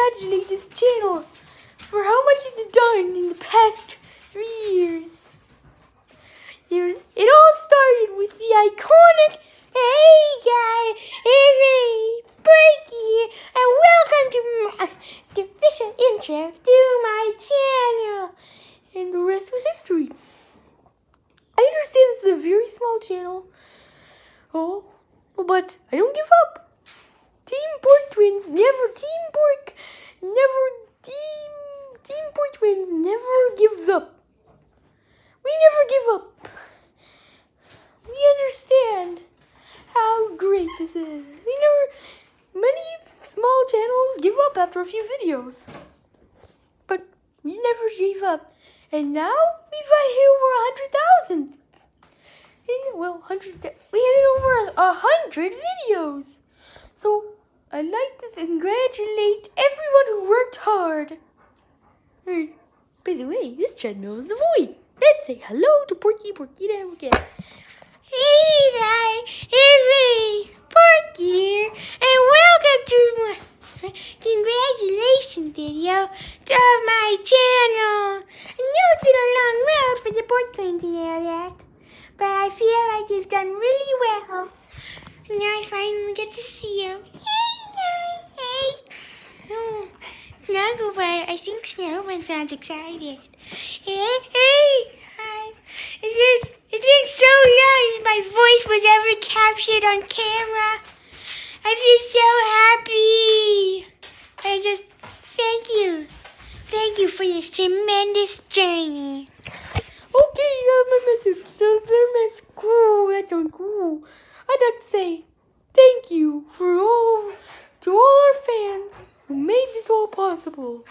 congratulate this channel for how much it's done in the past three years. It all started with the iconic Hey guys, it's me, Berkey, and welcome to my the official intro to my channel. And the rest was history. I understand this is a very small channel. Oh, but I don't give up. Never Team Pork never Team Team Pork Twins never gives up. We never give up. We understand how great this is. We never many small channels give up after a few videos. But we never gave up. And now we've hit over a hundred thousand. And Well, hundred we hit over a hundred videos. I'd like to congratulate everyone who worked hard. Er, by the way, this channel is the void. Let's say hello to Porky Porky Dam again. Hey guys, it's me, Porky, and welcome to my congratulations video to my channel. I know it's been a long road for the Pork Twins and all that, but I feel like they've done really well. Now I finally get to see you. Oh, Snugglebug, I think Snowman sounds excited. Hey, hey, hi. It's, just, it's been so since my voice was ever captured on camera. I feel so happy. I just, thank you. Thank you for this tremendous journey. Okay, that's my message. So that's cool. That's cool. I'd like to say thank you for all to all our fans who made this all possible.